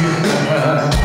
to